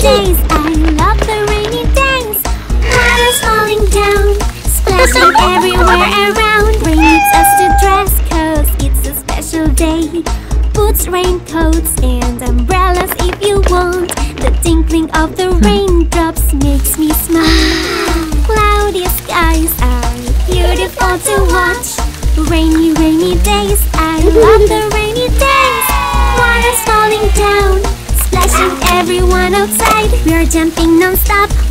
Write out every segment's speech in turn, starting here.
days. I love the rainy days. Water's falling down, splashing everywhere around. Rain needs us to dress, cause it's a special day. Boots, raincoats, and umbrellas if you want. The tinkling of the raindrops makes me smile.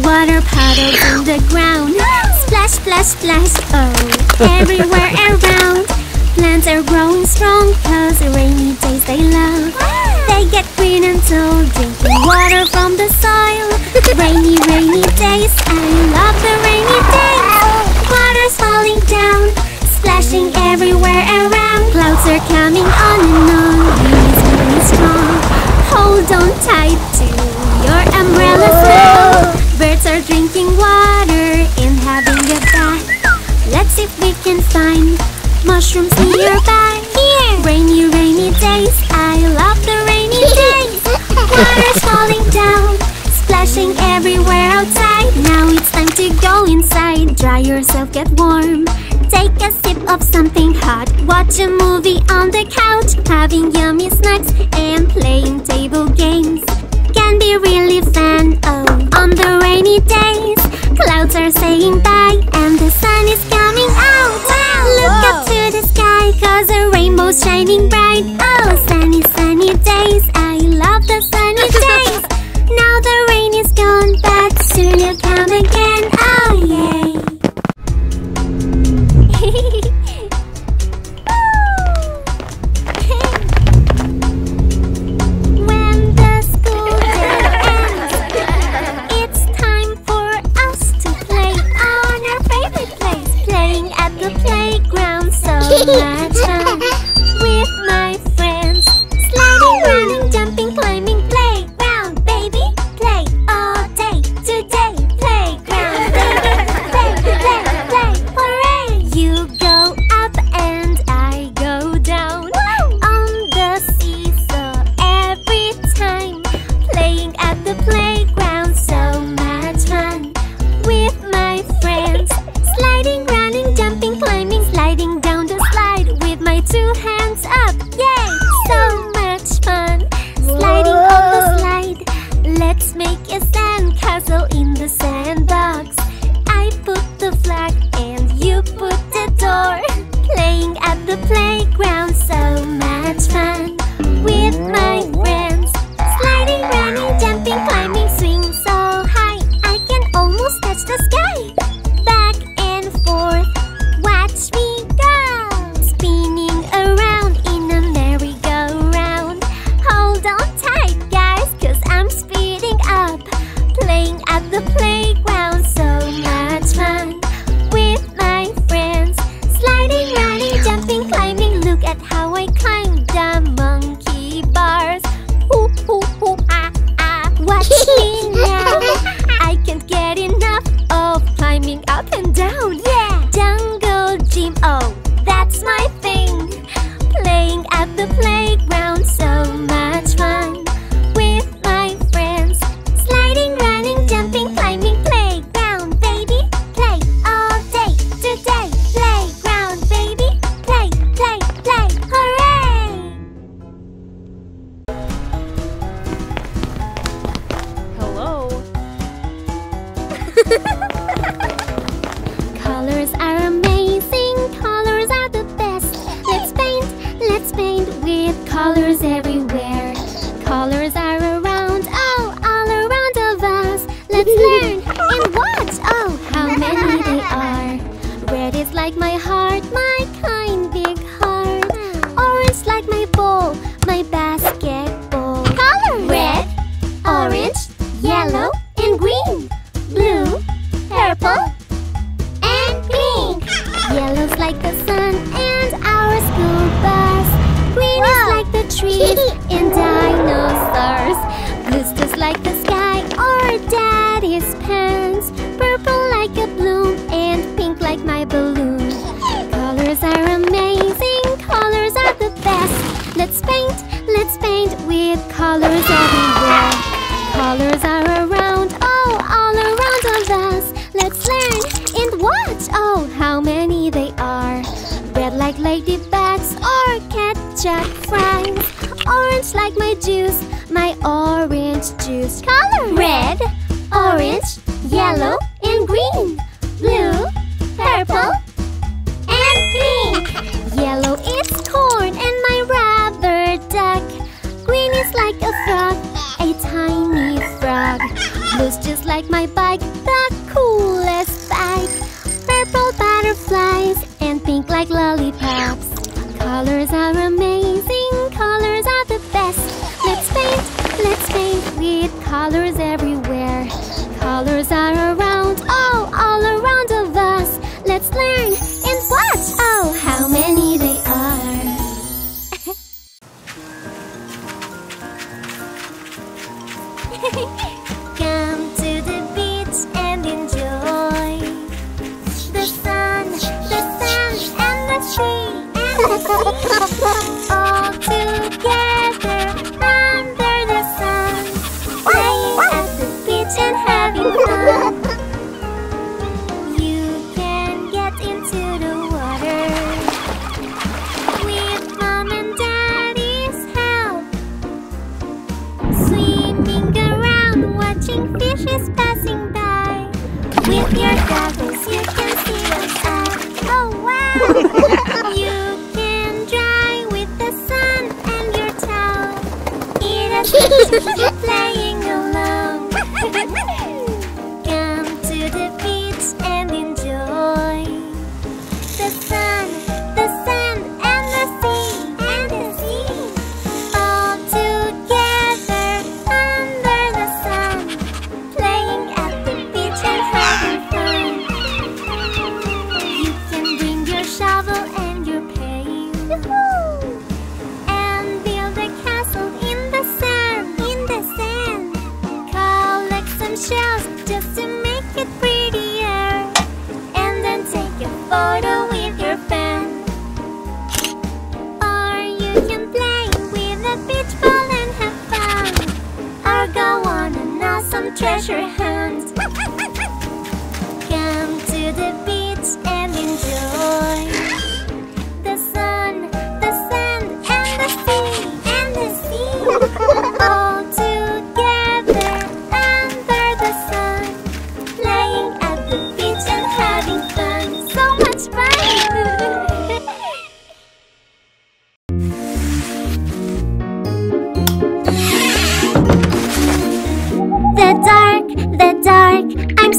Water puddles in the ground. Splash, splash, splash, oh, everywhere around. Plants are growing strong, cause rainy days they love. They get green and until drinking water from the soil. Rainy, rainy I can find mushrooms nearby. Here. Rainy, rainy days. I love the rainy days. Water's falling down, splashing everywhere outside. Now it's time to go inside. Dry yourself, get warm. Take a sip of something hot. Watch a movie on the couch, having yummy snacks and playing table games. Can be really fun. Oh, on the rainy days, clouds are saying bye and shining bright. the plan. Jack fries. Orange like my juice, my orange juice. Color red, orange, yellow, and green. Blue, purple, and green. Yellow is corn and my rubber duck. Green is like a frog, a tiny frog. Blue's just like my bike, the coolest like lollipops. Colors are amazing, colors are the best. Let's paint, let's paint with colors everywhere. Colors are playing alone. Photo with your fan. Or you can play with a and have fun. Or go on an awesome treasure hunt.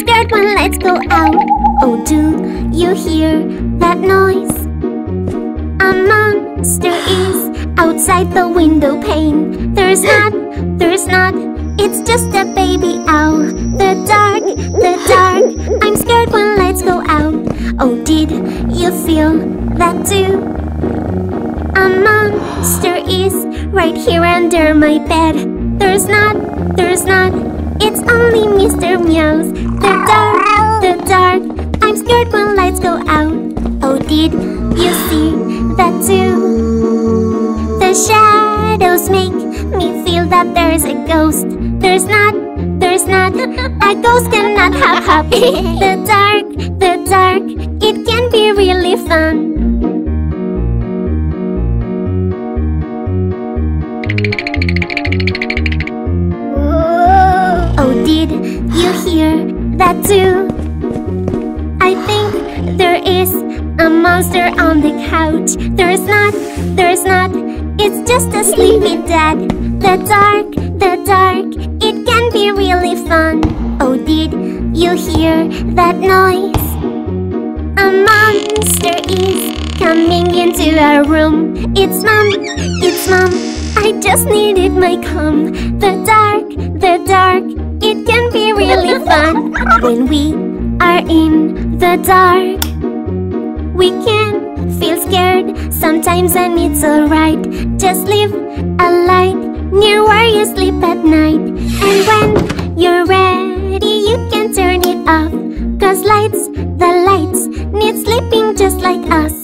Scared when lights go out. Oh, do you hear that noise? A monster is outside the window pane. There's not, there's not, it's just a baby owl. The dark, the dark, I'm scared when lights go out. Oh, did you feel that too? A monster is right here under my bed. There's not, there's not, it's only Mr. Meows. The dark, the dark, I'm scared when lights go out. Oh, did you see that too? The shadows make me feel that there's a ghost. There's not, there's not, a ghost cannot have happy. The dark, the dark, too? I think there is a monster on the couch. There's not, there's not, it's just a sleepy dad. The dark, the dark, it can be really fun. Oh, did you hear that noise? A monster is coming into our room. It's mom, it's mom. I just needed my cum. The dark, the dark, it can be really fun When we are in the dark. We can feel scared sometimes and it's alright. Just leave a light near where you sleep at night. And when you're ready you can turn it off. Cause lights, the lights need sleeping just like us.